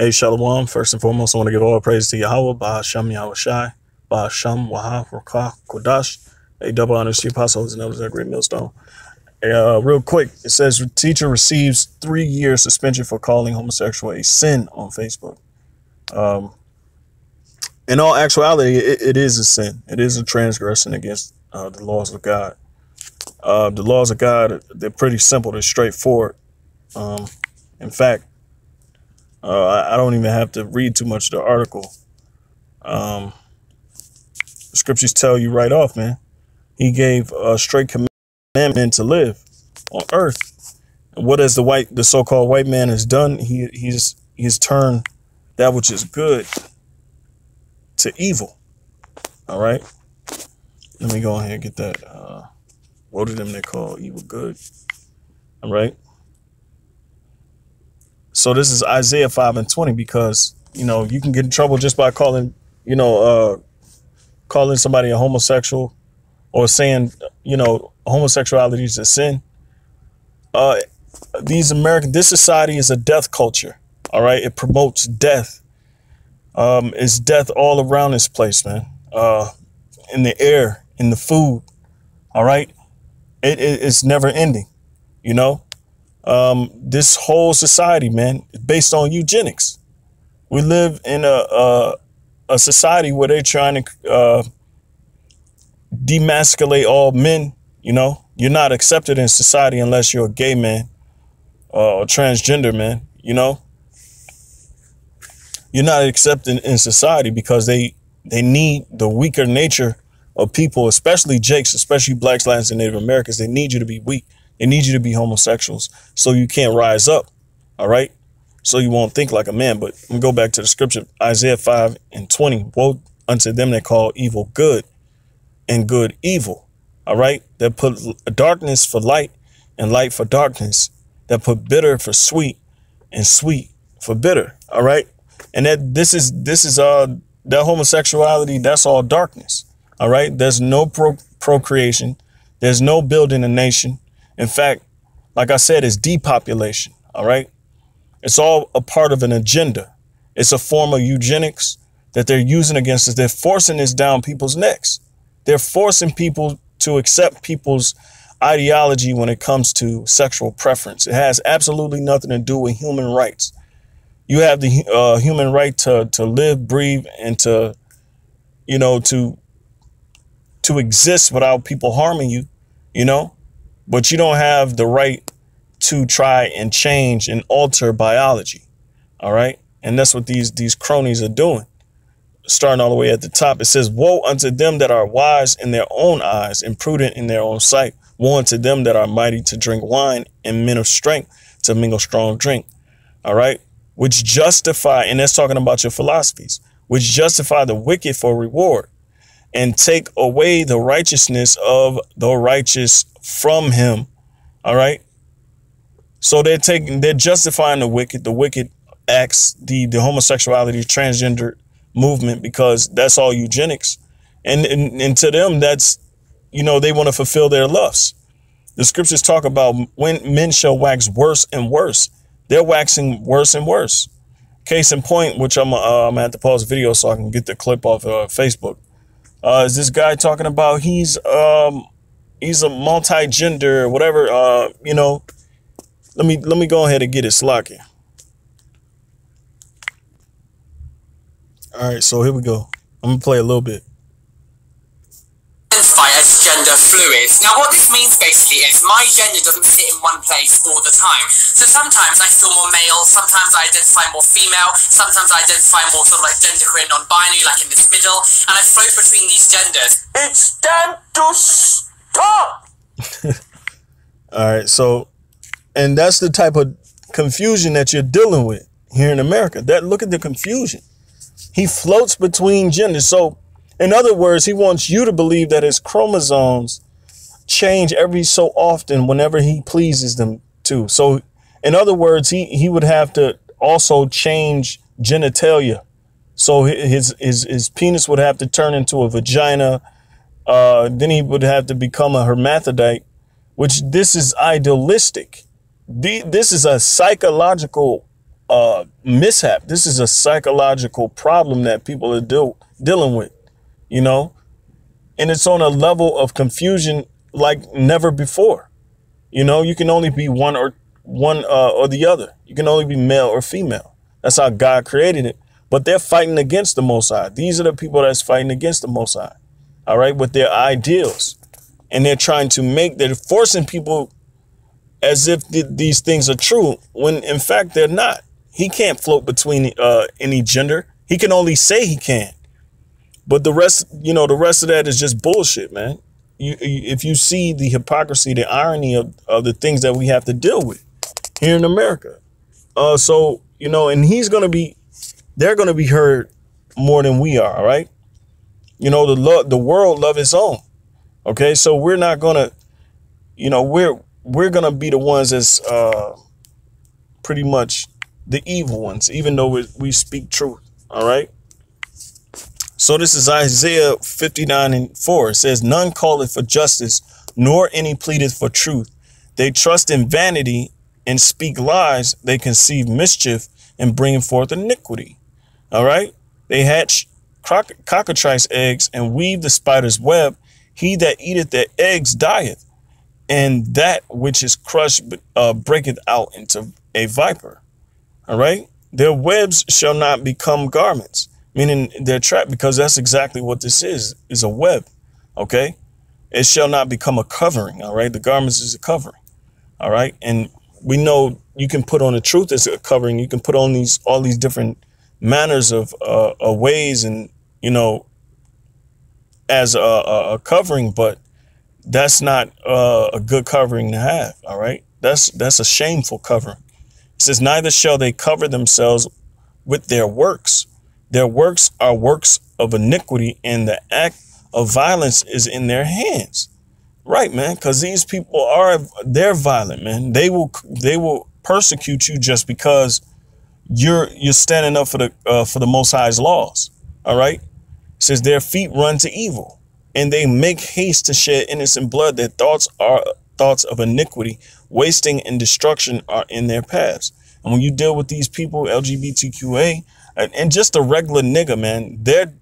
Hey, Shalom. First and foremost, I want to give all praise to Yahweh, Bahasham Yahweh Shai, Bahasham Wahah Rakah Kodash. A double honors to apostles and elders at Great Millstone. Uh, real quick, it says teacher receives three year suspension for calling homosexual a sin on Facebook. Um, in all actuality, it, it is a sin. It is a transgression against uh, the laws of God. Uh, the laws of God, they're pretty simple. They're straightforward. Um, in fact, uh, I, I don't even have to read too much of the article. Um, the scriptures tell you right off, man. He gave a straight commandment to live on earth. And what has the white, the so-called white man has done? He he's he's turned that which is good to evil. All right. Let me go ahead and get that. Uh, what do them they call evil good? All right. So this is Isaiah 5 and 20 because, you know, you can get in trouble just by calling, you know, uh, calling somebody a homosexual or saying, you know, homosexuality is a sin. Uh, these American, this society is a death culture. All right. It promotes death. Um, it's death all around this place, man. Uh, in the air, in the food. All right. It, it, it's never ending, you know? Um, this whole society, man, is based on eugenics. We live in a a, a society where they're trying to uh, demasculate all men. You know, you're not accepted in society unless you're a gay man uh, or transgender man. You know, you're not accepted in society because they they need the weaker nature of people, especially Jakes, especially blacks, Latins, and Native Americans. They need you to be weak. They needs you to be homosexuals so you can't rise up. All right. So you won't think like a man. But I'm go back to the scripture, Isaiah 5 and 20. Woe unto them that call evil good and good evil. All right. That put darkness for light and light for darkness. That put bitter for sweet and sweet for bitter. All right. And that this is this is uh that homosexuality, that's all darkness. All right. There's no pro- procreation. There's no building a nation. In fact, like I said, it's depopulation. All right. It's all a part of an agenda. It's a form of eugenics that they're using against us. They're forcing this down people's necks. They're forcing people to accept people's ideology when it comes to sexual preference. It has absolutely nothing to do with human rights. You have the uh, human right to to live, breathe, and to, you know, to to exist without people harming you. You know, but you don't have the right to try and change and alter biology. All right. And that's what these these cronies are doing. Starting all the way at the top, it says, Woe unto them that are wise in their own eyes and prudent in their own sight. Woe unto them that are mighty to drink wine and men of strength to mingle strong drink. All right. Which justify, and that's talking about your philosophies, which justify the wicked for reward and take away the righteousness of the righteous from him. All right. So they're taking, they're justifying the wicked, the wicked acts, the, the homosexuality, transgender movement, because that's all eugenics. And, and, and to them, that's, you know, they want to fulfill their lusts. The scriptures talk about when men shall wax worse and worse. They're waxing worse and worse. Case in point, which I'm, uh, I'm at the pause the video so I can get the clip off uh, Facebook. Uh, is this guy talking about he's um, he's a multi-gender, whatever. Uh, you know, let me let me go ahead and get it slocking. All right, so here we go. I'm gonna play a little bit. Gender fluid. Now, what this means basically is my gender doesn't sit in one place all the time. So sometimes I feel more male, sometimes I identify more female, sometimes I identify more sort of like genderqueer, non-binary, like in this middle, and I float between these genders. It's time to stop. All right, so and that's the type of confusion that you're dealing with here in America. That look at the confusion. He floats between genders. So, in other words, he wants you to believe that his chromosomes change every so often whenever he pleases them to. So, in other words, he he would have to also change genitalia. So his his his penis would have to turn into a vagina. Uh, then he would have to become a hermaphrodite, which this is idealistic. The, this is a psychological uh, mishap. This is a psychological problem that people are deal, dealing with, you know, and it's on a level of confusion like never before. You know, you can only be one or one uh, or the other. You can only be male or female. That's how God created it. But they're fighting against the Most High. These are the people that's fighting against the Most High. All right, with their ideals, and they're trying to make. They're forcing people as if th- these things are true when in fact they're not. He can't float between uh, any gender. He can only say he can. But the rest, you know, the rest of that is just bullshit, man. You, if you see the hypocrisy, the irony of, of the things that we have to deal with here in America. Uh, so, you know, and he's going to be, they're going to be heard more than we are, right? You know, the lo- the world love its own. Okay? So we're not going to you know, we're we're going to be the ones that's uh pretty much the evil ones even though we, we speak truth, all right? So this is Isaiah 59 and 4. It says, None calleth for justice, nor any pleadeth for truth. They trust in vanity and speak lies. They conceive mischief and bring forth iniquity. All right? They hatch croc- cockatrice eggs and weave the spider's web. He that eateth their eggs dieth, and that which is crushed uh, breaketh out into a viper. All right? Their webs shall not become garments meaning they're trapped because that's exactly what this is, is a web. Okay. It shall not become a covering. All right. The garments is a covering. All right. And we know you can put on the truth as a covering. You can put on these, all these different manners of, uh, of ways and, you know, as a, a covering, but that's not uh, a good covering to have. All right. That's, that's a shameful covering. It says, neither shall they cover themselves with their works their works are works of iniquity, and the act of violence is in their hands. Right, man, because these people are they're violent, man. They will they will persecute you just because you're you're standing up for the uh, for the Most High's laws. All right, it says their feet run to evil, and they make haste to shed innocent blood. Their thoughts are thoughts of iniquity, wasting and destruction are in their paths. And when you deal with these people, LGBTQA, and just a regular nigga, man, they're,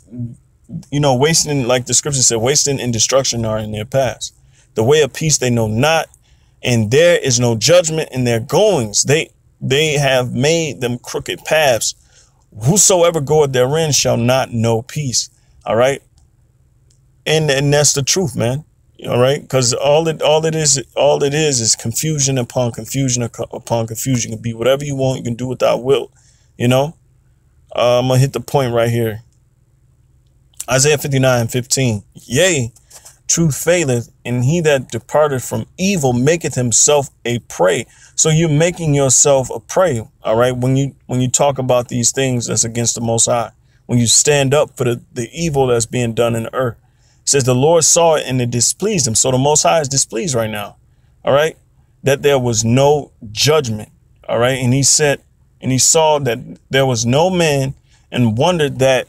you know, wasting, like the scripture said, wasting and destruction are in their past. The way of peace they know not, and there is no judgment in their goings. They they have made them crooked paths. Whosoever goeth therein shall not know peace. All right. And and that's the truth, man. All right, because all it all it is all it is is confusion upon confusion upon confusion. Can be whatever you want. You can do without will. You know. Uh, I'm gonna hit the point right here. Isaiah 59, 15. Yea, truth faileth, and he that departed from evil maketh himself a prey. So you're making yourself a prey, all right, when you when you talk about these things that's against the most high, when you stand up for the, the evil that's being done in the earth. It says the Lord saw it and it displeased him. So the most high is displeased right now. All right. That there was no judgment. All right. And he said, and he saw that there was no man and wondered that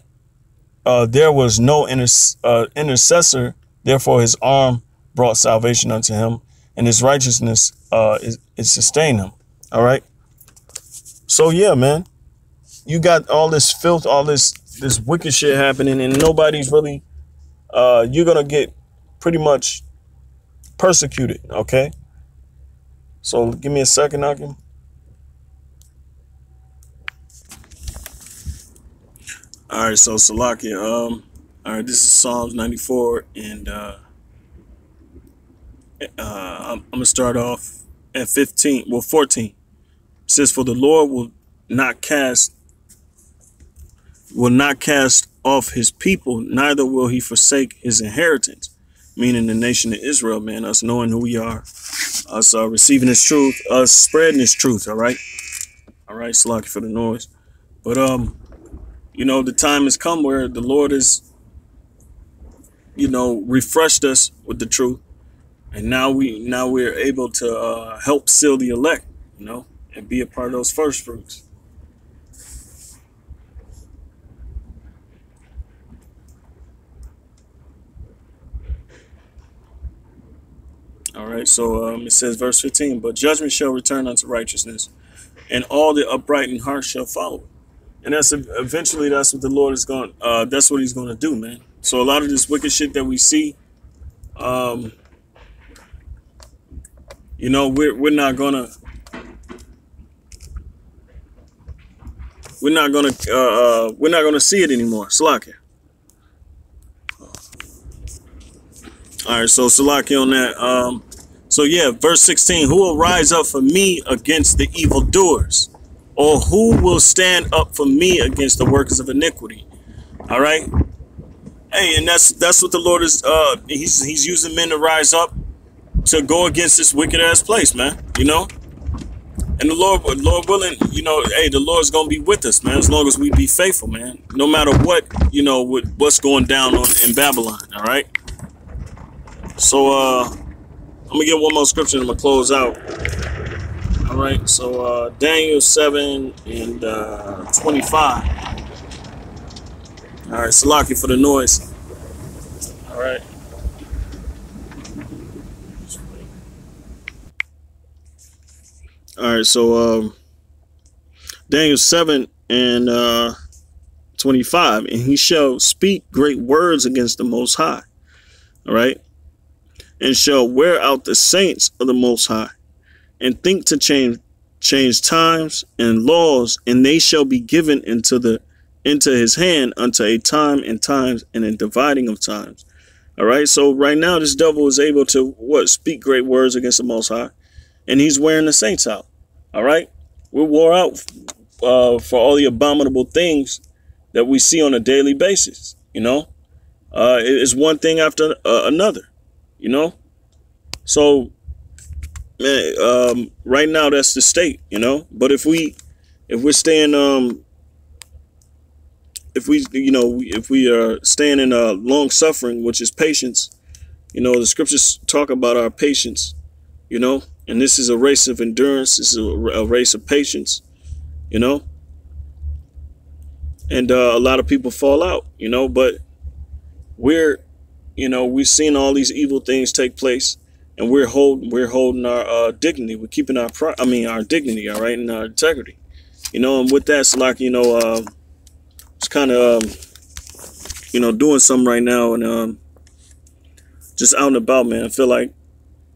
uh, there was no inter- uh, intercessor. Therefore, his arm brought salvation unto him, and his righteousness uh, is, is him. All right. So yeah, man, you got all this filth, all this this wicked shit happening, and nobody's really. Uh, you're gonna get pretty much persecuted. Okay. So give me a second, I All right, so Salakia, um, all right, this is Psalms 94, and uh, uh, I'm, I'm gonna start off at 15, well, 14. It says, "For the Lord will not cast, will not cast off his people, neither will he forsake his inheritance." Meaning the nation of Israel, man, us knowing who we are, us uh, receiving His truth, us spreading His truth. All right, all right, Salakia for the noise, but um you know, the time has come where the Lord has, you know, refreshed us with the truth, and now we now we're able to uh, help seal the elect, you know, and be a part of those first fruits. All right, so um, it says, verse 15, but judgment shall return unto righteousness, and all the upright in heart shall follow. And that's eventually that's what the Lord is going. Uh, that's what He's going to do, man. So a lot of this wicked shit that we see, um, you know, we're we're not gonna we're not gonna uh, uh we're not gonna see it anymore. Salaki. All right, so Salaki on that. Um, so yeah, verse 16, who will rise up for me against the evildoers? Or who will stand up for me against the workers of iniquity? All right. Hey, and that's that's what the Lord is uh he's he's using men to rise up to go against this wicked ass place, man. You know? And the Lord Lord willing, you know, hey, the Lord's gonna be with us, man, as long as we be faithful, man. No matter what, you know, what, what's going down on in Babylon, all right? So uh I'm gonna get one more scripture and I'm gonna close out. Right, so uh, Daniel 7 and uh, 25. All right, Salaki for the noise. All right. All right, so um, Daniel 7 and uh, 25. And he shall speak great words against the Most High. All right and shall wear out the saints of the Most High, and think to change change times and laws, and they shall be given into the into his hand unto a time and times and a dividing of times. All right. So right now, this devil is able to what speak great words against the Most High, and he's wearing the saints out. All right. We're wore out uh, for all the abominable things that we see on a daily basis. You know, uh, it's one thing after uh, another you know? So, man, um, right now that's the state, you know? But if we, if we're staying, um, if we, you know, if we are staying in uh, long suffering, which is patience, you know, the scriptures talk about our patience, you know, and this is a race of endurance. This is a, a race of patience, you know, and uh, a lot of people fall out, you know, but we're you know, we've seen all these evil things take place, and we're holding we're holding our uh, dignity. We're keeping our I mean our dignity, all right, and our integrity. You know, and with that, it's like you know, uh, it's kind of um, you know doing something right now, and um, just out and about, man. I feel like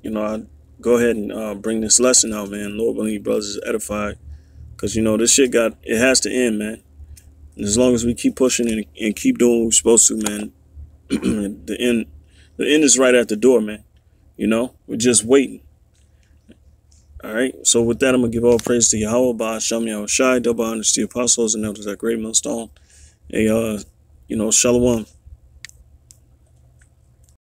you know I go ahead and uh, bring this lesson out, man. Lord willing, brothers is edified, because you know this shit got it has to end, man. And as long as we keep pushing and, and keep doing what we're supposed to, man, the end the end is right at the door, man. You know, we're just waiting. All right. So with that, I'm gonna give all praise to Yahweh, Ba Shem Yahweh Shai, double honors to the apostles and elders that Great Millstone. Hey, uh, you know, Shalom.